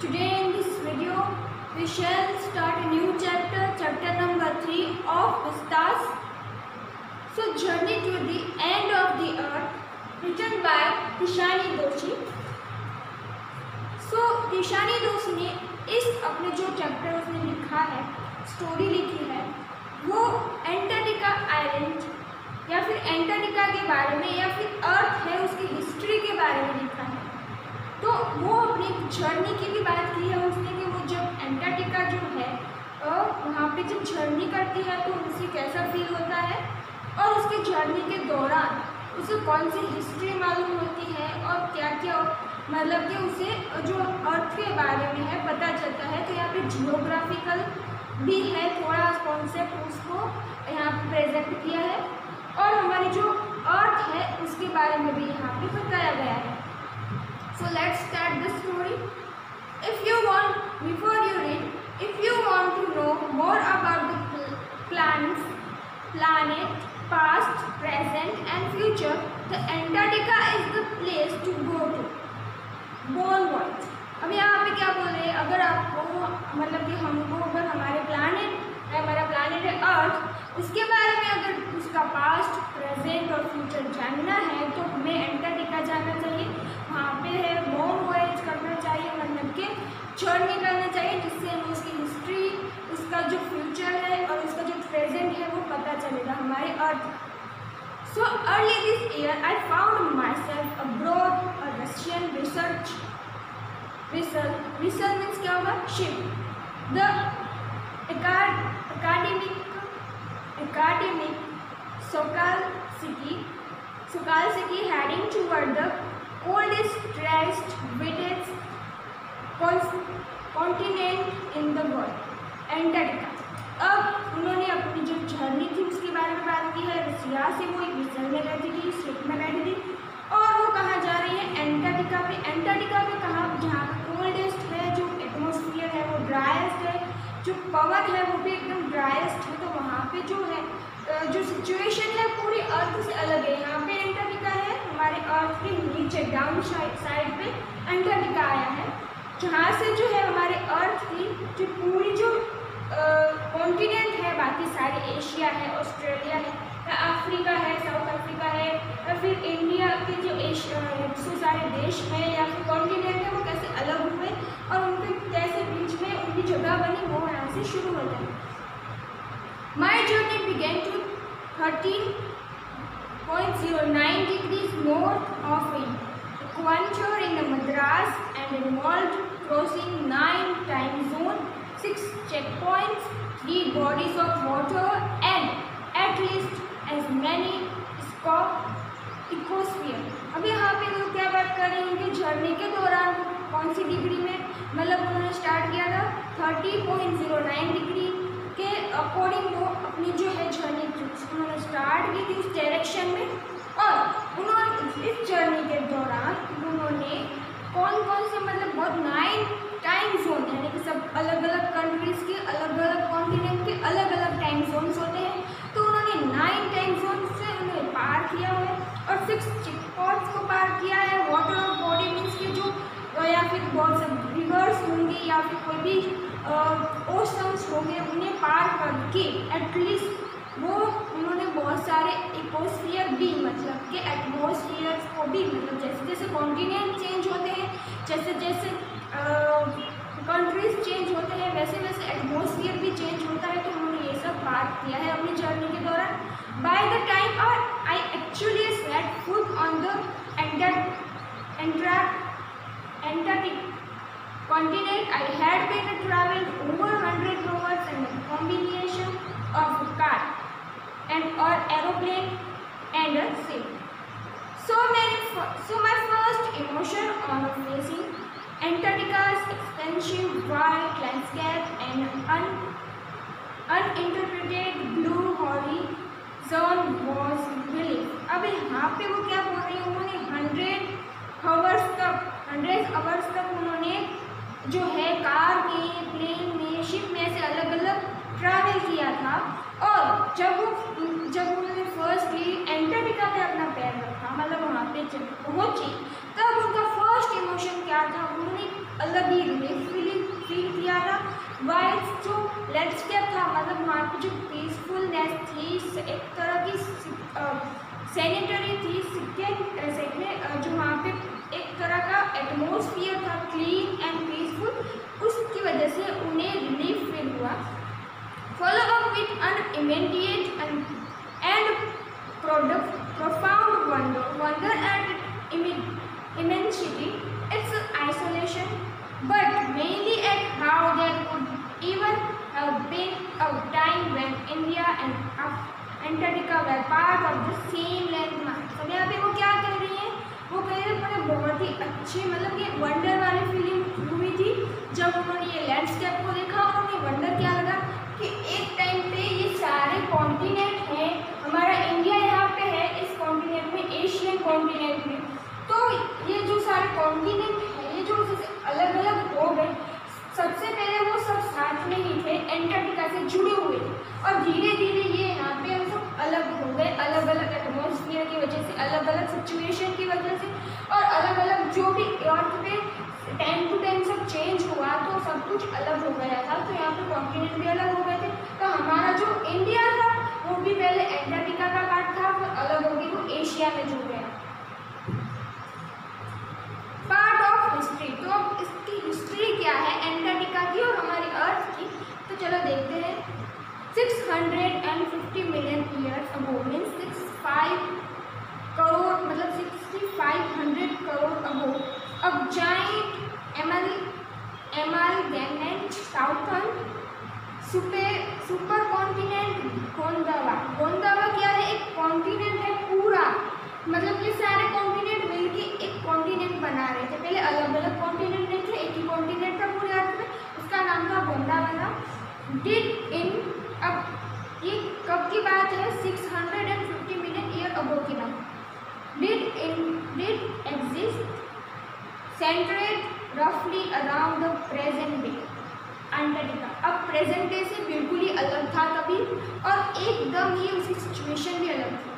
Today in this video we shall start a new chapter, chapter number 3 of Vistas. So Journey to the End of the Earth written by Tishani Doshi. सो ईशानी दोस्त ने इस अपने जो chapter उसने लिखा है story लिखी है वो एंटार्क्टिका आइलैंड या फिर एंटार्क्टिका के बारे में या फिर अर्थ है उसकी हिस्ट्री के बारे में लिखा है तो वो अपनी जर्नी की भी बात की है उसने कि वो जब एंटार्टिका जो है वहाँ पे जब जर्नी करती है तो उसे कैसा फील होता है? और उसके जर्नी के दौरान उसे कौन सी हिस्ट्री मालूम होती है और क्या क्या मतलब कि उसे जो अर्थ के बारे में है पता चलता है तो यहाँ पे जियोग्राफिकल भी है, थोड़ा कॉन्सेप्ट उसको यहाँ पे प्रेजेंट किया है। और हमारी जो अर्थ है उसके बारे में भी यहाँ पे बताया गया है। So let's start the story. If you want, before you read, if you want to know more about the pl- planets, planet, past, present, and future, the Antarctica is the place to go to. Bone words. अब यहाँ पे क्या बोल रहे हैं अगर आपको मतलब कि हमको अगर हमारे प्लानिट है हमारा प्लानिट है अर्थ उसके बारे में अगर उसका पास्ट प्रेजेंट और फ्यूचर जानना है तो हमें एंटार्क्टिका जाना चाहिए कहाँ पे है लॉन्ग वॉयज करना चाहिए मतलब के जर्नी करना चाहिए जिससे हमें उसकी हिस्ट्री उसका जो फ्यूचर है और उसका जो प्रेजेंट है वो पता चलेगा हमारे earth so early this year I found my self abroad Russian research research research means क्या होगा ship the academic academic Shokalskiy Shokalskiy the coldest, driest, wettest con- continent in the world, Antarctica. अब उन्होंने अपनी जो journey थी उसके बारे में बात की है। रसिया से वो एक विजन में रहती थी शिप में बैठी थी। और वो कहाँ जा रही है? एंटार्क्टिका पे एंटार्क्टिका पे कहाँ जहाँ कोल्डेस्ट है जो एटमोसफियर है वो ड्राइस्ट है जो पवन है वो भी एकदम ड्राइस्ट है तो वहाँ पे जो है जो सिचुएशन है, पूरी अर्थ से अलग है। यहाँ पे एंटार्क्टिका है, हमारे अर्थ के नीचे डाउन साइड पे एंटार्क्टिका आया है। जहाँ से जो है, हमारे अर्थ की जो पूरी जो कॉन्टिनेंट है, बाकी सारे एशिया है ऑस्ट्रेलिया है अफ्रीका है साउथ अफ्रीका है, या फिर इंडिया के जो एशिया जो सारे देश हैं, या फिर कॉन्टिनेंट है, वो कैसे अलग हुए और उनके कैसे बीच में उनकी जगह बनी, वो यहाँ से शुरू हो। जाए my journey thirteen point zero nine degrees north of equator in the Madras and involved crossing nine time zone, six checkpoints, three bodies of water, and at least as many ecosphere. अब यहाँ पे लोग क्या बात कर रहे हैं उनके जर्नी के दौरान कौन सी डिग्री में मतलब उन्होंने स्टार्ट किया था thirty point zero nine degree के अकॉर्डिंग वो अपनी जो है जर्नी उन्होंने स्टार्ट की थी उस डायरेक्शन में और उन्होंने इस जर्नी के दौरान उन्होंने कौन कौन से मतलब बहुत नाइन टाइम जोन यानी कि सब अलग अलग कंट्रीज़ के अलग अलग कॉन्टिनेंट के अलग अलग टाइम जोन्स होते हैं। तो उन्होंने नाइन टाइम जोन से उन्होंने पार किया है और सिक्स चेक पॉइंट्स को पार किया है। वाटर और बॉडी मीन्स के जो अ, या फिर बहुत से रिवर्स होंगे या फिर कोई भी उन्हें पार करके एटलीस्ट वो उन्होंने बहुत सारे इकोस्फियर भी मतलब के एटमोसफियर को भी मतलब जैसे जैसे कॉन्टिनेंट चेंज होते हैं, जैसे जैसे कंट्रीज़ चेंज होते हैं, वैसे वैसे एटमोसफियर भी चेंज होता है तो उन्होंने ये सब बात किया है अपनी जर्नी के दौरान। बाय द टाइम और I actually set foot on the enter Antarctic continent I had been traveled over 100 hours in a combination of a car and or aeroplane and a ship. So many, so my first emotion on facing Antarctica's expansive white landscape and un, uninterpreted blue horizon was relief. अब यहाँ पे वो क्या बोल रही है उन्होंने hundred hours तक हंड्रेड आवर्स तक उन्होंने जो है कार में प्लेन में शिप में ऐसे अलग अलग ट्रैवल किया था। और जब वो, जब उन्होंने फर्स्टली एंटार्क्टिका में अपना पैर रखा मतलब वहाँ पे जब पहुँची, तब उनका फ़र्स्ट इमोशन क्या था? उन्होंने अलग ही रिलीफ फीलिंग फील किया था। वाइज जो लैंडस्केप था मतलब वहाँ पे जो पीसफुलनेस थी, एक तरह की सैनिटरी थी सेकेंड जो वहाँ पे एक तरह का एटमोसफियर था क्लीन एंड पीसफुल उसकी वजह से उन्हें रिलीफ फील हुआ। Follow up with an immediate end product profound wonder wonder at its immensity its isolation but mainly at how there could even have been a time when India and Antarctica were part of the same land mass अब यहाँ पे वो क्या कह रही हैं वो कह रहे हैं बहुत ही अच्छी मतलब ये वंडर वाली फीलिंग हुई थी जब उन्होंने ये लैंडस्केप को देखा और उन्हें वंडर क्या लगा कि एक टाइम पे ये सारे कॉन्टिनेंट हैं हमारा इंडिया यहाँ पे है इस कॉन्टिनेंट में एशियन कॉन्टिनेंट में तो ये जो सारे कॉन्टिनेंट हैं ये जो अलग अलग हो गए सबसे पहले वो सब साथ में ही थे एंटार्क्टिका से जुड़े हुए थे और धीरे धीरे ये यहाँ पे सब अलग हो गए अलग अलग एटमोसफियर की वजह से अलग की वजह से और अलग अलग जो भी अर्थ पे टाइम टू टाइम सब चेंज हुआ तो सब कुछ अलग हो गया था। तो यहाँ पे कॉन्टिनेंट भी अलग हो गए थे। तो हमारा जो इंडिया था, वो भी पहले एंटार्टिका का पार्ट था, फिर अलग हो गई तो एशिया में जुड़ गया। पार्ट ऑफ़ हिस्ट्री तो अब इसकी हिस्ट्री क्या है? एंटार्टिका की और हमारी अर्थ की। तो चलो देखते हैं। 650 million years ago means six five crore मतलब sixty five hundred crore ago अब giant Emil amalgamation southern super super continent Gondwana Gondwana क्या है? एक कॉन्टिनेंट है पूरा। मतलब ये सारे कॉन्टिनेंट मिलके एक कॉन्टिनेंट बना रहे थे। पहले अलग अलग कॉन्टिनेंट नहीं थे, एक ही कॉन्टिनेंट था पूरे अर्थ में। उसका नाम था गोंदावाला डिड इन अब ये कब की बात है? 650 मिलियन ईयर अबो की बात। इन डिड एग्जिस्ट सेंट्रेड रफली around the present day Antarctica अब प्रेजेंट डे से बिल्कुल ही अलग था तभी और एकदम ही उसकी सिचुएशन भी अलग थी।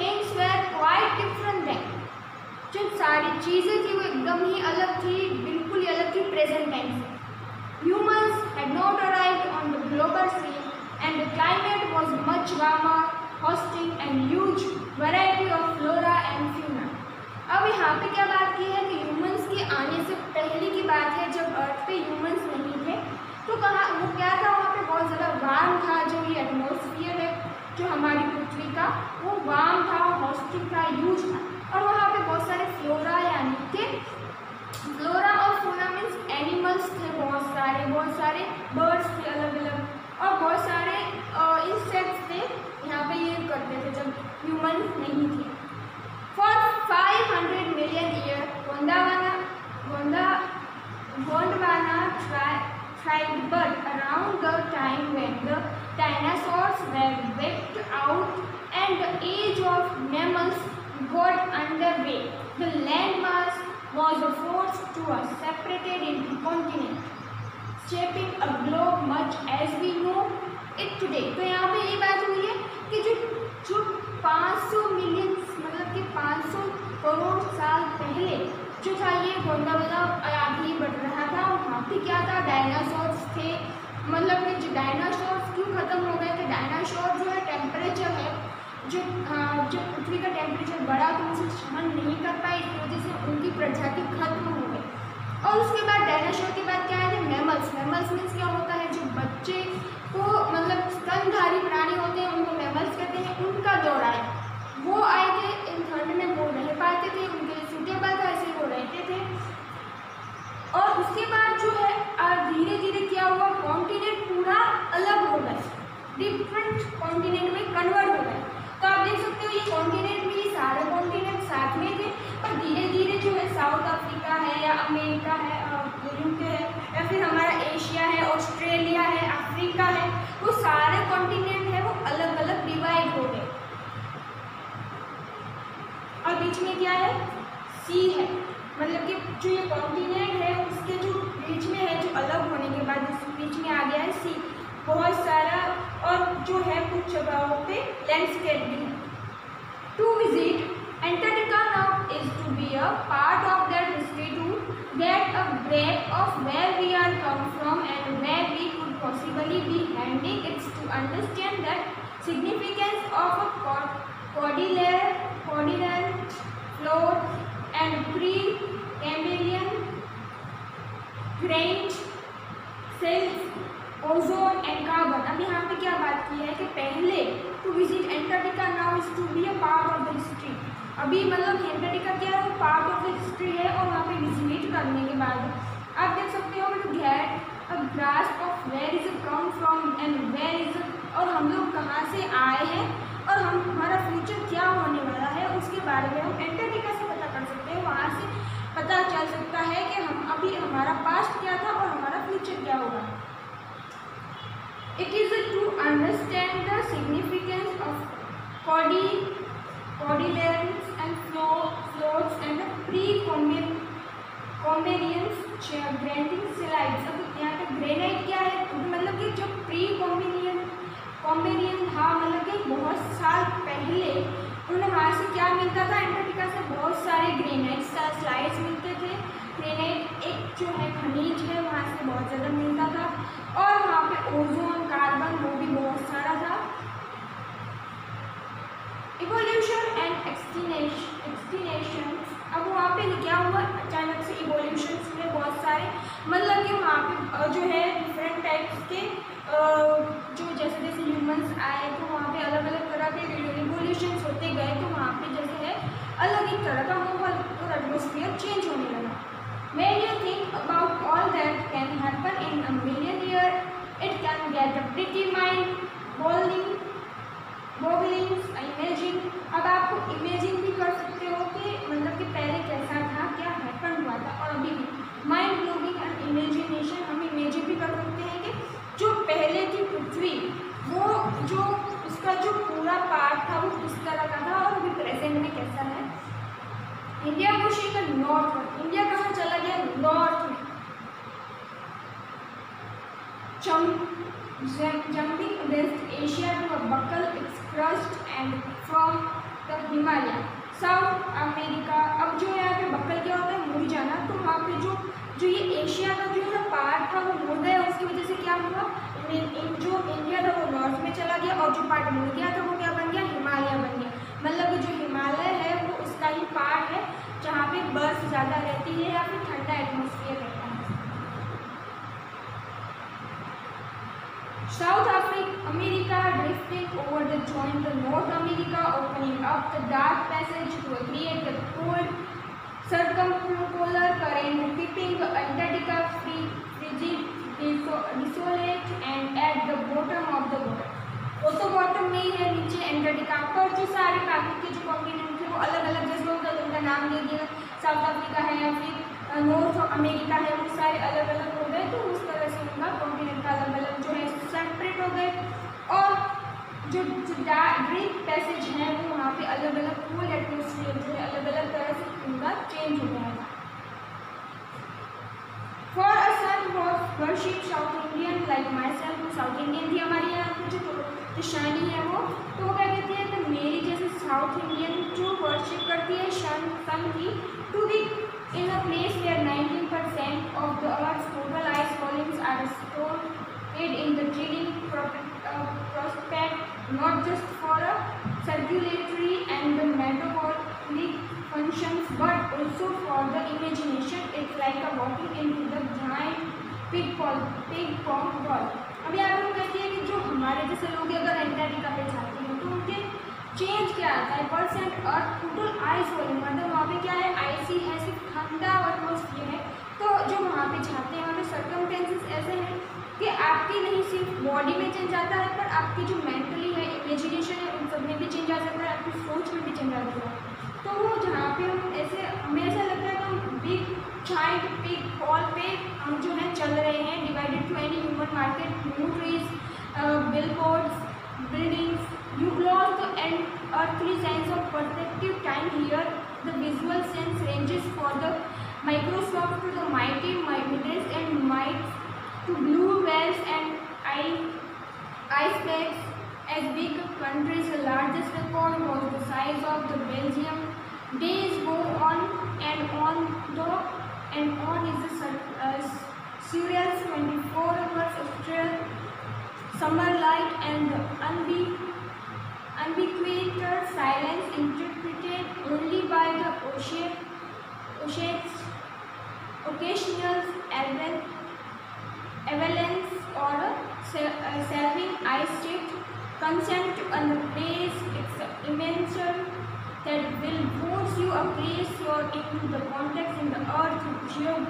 Things were quite different then जो सारी चीज़ें थी वो एकदम ही अलग थी बिल्कुल ही अलग थी प्रेजेंट टाइम से। Humans had not arrived on the global scene and the climate was much warmer, hosting and huge variety of flora and fauna. अब यहाँ पे क्या बात की है कि ह्यूमंस के आने से पहले की बात है, जब अर्थ पे ह्यूमंस नहीं थे तो कहाँ, वो क्या था वहाँ पे बहुत ज़्यादा वार्म था, जो ये एटमोसफियर है, जो हमारी पृथ्वी का, वो वार्म था हॉस्टिक था यूज़ था और वहाँ पे बहुत सारे फ्लोरा यानी कि फ्लोरा और फोना मीन्स एनिमल्स थे, बहुत सारे बहुत सारे birds 500 million years five hundred million Gondwana tri tribe around the time when the dinosaurs were wiped out and the age of mammals got underway. The landmass was forced to a separated into continents, shaping a globe much as we know it today. जो था ये गोंदावला आगे बढ़ रहा था और वहाँ पे क्या था? डायनासोर्स थे। मतलब कि जो डायनासोर्स क्यों ख़त्म हो गए? थे डायनासोर जो है टेम्परेचर है। जो जब पृथ्वी का टेम्परेचर बढ़ा तो उसे सहन नहीं कर पाए, इस वजह से उनकी प्रजाति खत्म हो गई। और उसके बाद डायनासोर के बाद क्या है? मैमल्स मैमल्स मीन्स क्या होता है? जो बच्चे को मतलब स्तनधारी प्राणी होते हैं, उनको मेमल्स कहते हैं। उनका दौर आया वो आए थे इन ठंड में वो रह पाते थे उनके लिए सूटेबल था ऐसे वो रहते थे और उसके बाद जो है धीरे धीरे क्या हुआ कॉन्टिनेंट पूरा अलग हो गए डिफरेंट कॉन्टिनेंट में कन्वर्ट हो गए तो आप देख सकते हो, ये कॉन्टिनेंट में ये सारे कॉन्टिनेंट साथ में थे, पर धीरे धीरे जो है साउथ अफ्रीका है, या अमेरिका है यूके है, या फिर हमारा एशिया है ऑस्ट्रेलिया है अफ्रीका है, वो सारे कॉन्टिनेंट है, वो अलग अलग डिवाइड हो गए। और बीच में क्या है? सी है। मतलब कि जो ये कॉन्टिनेंट है, उसके जो बीच में है, जो अलग होने के बाद बीच में आ गया है सी बहुत सारा और जो है कुछ जगहों पे लैंडस्केप भी। To visit Antarctica now is to be a part of that history to get a break of where we are come from and where we could possibly be heading it's to understand that significance of अडीलेयर cardinal floor and pre cells, ozone and carbon अब यहाँ पे क्या बात की है कि पहले to visit Antarctica now is to be a part of the history अभी मतलब एंटार्टिका क्या है? पार्ट ऑफ़ द हिस्ट्री है और वहाँ पे विज़िट करने के बाद। आप देख सकते हो to get a grasp of where is come from and where is और हम लोग कहाँ से आए हैं और हम हमारा फ्यूचर क्या होने वाला है उसके बारे में हम एंटार्टिका से पता कर सकते हैं। वहाँ से पता चल सकता है कि हम अभी हमारा पास्ट क्या था और हमारा फ्यूचर क्या होगा? It is to understand the significance of cordyceps and floats and the pre-Cambrian granitic slides अब यहाँ पे ग्रेनाइट क्या है? मतलब कि जो प्री कॉम्बिनियन कॉम्बिनियन था मतलब कि बहुत साल पहले, उन्हें वहाँ से क्या मिलता था? एंटार्क्टिका से बहुत सारे ग्रेनाइट स्लाइड्स मिलते थे। ग्रेनाइट एक जो है खनिज है, वहाँ से बहुत ज़्यादा मिलता था और वहाँ पे ओजोन कार्बन वो भी बहुत सारा था। इवोल्यूशन एंड एक्सटीनेशन अब वहाँ पे क्या हुआ? अचानक से इवोल्यूशन में बहुत सारे। मतलब कि वहाँ पे जो है डिफरेंट टाइप्स के जो जैसे जैसे ह्यूमंस आए तो वहाँ पे अलग अलग तरह के इवोल्यूशन होते गए तो वहाँ पे जैसे है, अलग ही तरह का माहौल, और एटमोसफियर चेंज होने लगा When you think about all that can happen in a million years, it can get a pretty mind boggling boggling. Imagine अब आप इमेजिन भी कर सकते हो कि मतलब कि पहले कैसा था क्या हैपन हुआ था और अभी भी। माइंड ब्लोइंग एंड इमेजिनेशन हम इमेजिन भी कर सकते हैं कि जो पहले की पृथ्वी वो जो उसका जो पूरा पार्ट था वो किस तरह का था और अभी प्रेजेंट में कैसा है। India pushing the north India कहाँ चला गया नॉर्थ में jumping against Asia to a buckle its crust and from the Himalaya. South America अब जो यहाँ पे बक्कल क्या होता है, मुड़ जाना। तो वहाँ पे जो जो ये एशिया का जो है पार्ट था, वो मुड़ गया। उसकी वजह से क्या हुआ? जो इंडिया था, वो नॉर्थ में चला गया और जो पार्ट मुड़ गया था, वो क्या बन गया? हिमालय बन गया। मतलब जो हिमालय है, वो उसका ही पार्ट है, जहाँ पे बर्फ़ ज़्यादा रहती है या फिर ठंडा एटमोसफियर है। South Africa, America drifting over the joint the North America, opening up the dark passage to create the cold circumpolar current, keeping Antarctica free, frigid, desolate, and at the bottom of the world. वो तो bottom में ही है नीचे Antarctica पर जो सारे प्राकृतिक के जो कॉन्टिनेंट थे वो अलग अलग जैसे होगा उनका नाम दे दिया साउथ अफ्रीका है या फिर नॉर्थ अमेरिका है वो सारे अलग अलग हो गए तो उस तरह से उनका कॉन्टिनेंट का अलग अलग जो है सेपरेट हो गए। और जो ड्रीप पैसेज हैं, वो वहाँ पे अलग अलग कूल एटमोसफियर जो है अलग अलग तरह से उनका चेंज हो गया है for a sun worship South Indian like my self South Indian थी हमारी यहाँ जो जो शानी है वो तो वो क्या कहती है तो मेरी जैसे साउथ इंडियन जो वर्शिप करती है, शन, सन की to the a place where 19 percent of the earth total ice volumes are stored in the chilling prospect not just for a circulatory and the metabolic functions but also for the imagination it's like a walking into the giant pig pong pig pong ball अभी आप लोग कहते हैं कि जो हमारे जैसे लोग अगर एंटार्क्टिका पे जाते हैं तो उनके चेंज क्या आता है percent earth total ice volume मतलब वहाँ पे क्या है? आइसी है, सिर्फ़ ठंडा एटमोसफियर है। तो जो वहाँ पे जाते हैं, वहाँ पे सर्कमटेंसेस ऐसे हैं कि आपकी नहीं, सिर्फ़ बॉडी में चेंज आता है, पर आपकी जो मेंटली है इमेजिनेशन है, उन सब में भी चेंज आ सकता है, आपकी सोच में भी चेंज आ सकता है। तो वो जहाँ पे हम ऐसे, हमें ऐसा लगता है कि हम बिग चाइल्ड पिग हॉल पे हम जो है चल रहे हैं divided to any human market new trees billboards buildings you lost the earthly sense of perspective time here. The visual sense ranges for the microscope to the mighty mites and mites to blue whales and ice icebergs. As big countries the largest record was the size of the belgium. Days go on and on the and on is the uh, Sirius 24 hours extra summer light and the unbe- ubiquitous silence interpreted only by the ocean, ocean's occasional avalanche or serving ice sheet. Consent to place ex- immense that will force you a place your into the context in the earth geo-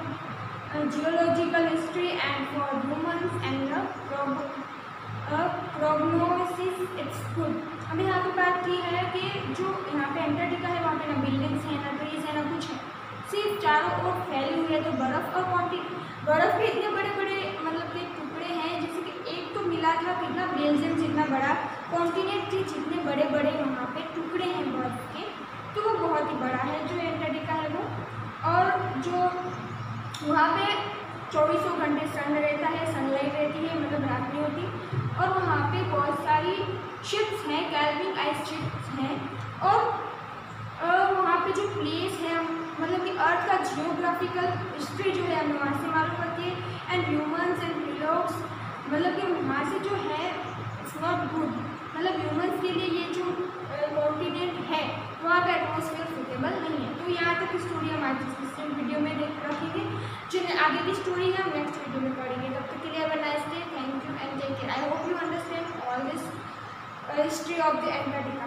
uh, geological history and for humans and the uh, prognosis it's good पे ना buildings हैं ना trees है ना कुछ है सिर्फ़ चारों ओर फैली हुई है तो बर्फ़ और क्वांटी बर्फ़ के इतने बड़े बड़े मतलब के टुकड़े हैं, जैसे कि एक तो मिला था कितना बेल्जियम, जितना बड़ा। कॉन्टिनेंट के जितने बड़े बड़े वहाँ पे टुकड़े हैं बर्फ़ के तो वो बहुत ही बड़ा है, जो एंटार्क्टिका है वो। और जो वहाँ पे चौबीसों घंटे सन रहता है सनलाइट रहती है मतलब रात नहीं होती। और वहाँ पे बहुत सारी शिप्स हैं कैल्विंग आइस शिप्स हैं। और अ, वहाँ पे जो प्लेस है मतलब कि अर्थ का जियोग्राफिकल हिस्ट्री जो है हमें वहाँ से मालूम पड़ती है। एंड ह्यूमंस एंड पिलोग्स मतलब कि वहाँ से जो है इट्स नॉट गुड मतलब ह्यूमंस के लिए ये जो कॉन्टिनेंट है, वहाँ का एटमोसफियर सुटेबल नहीं है। तो यहाँ तक की स्टोरी हम आज वीडियो में देख रखेंगे जो आगे की स्टोरी है हम नेक्स्ट वीडियो में पढ़ेंगे। तब तक के लिए have a nice day thank you and take care I hope you understand all this history of the Antarctica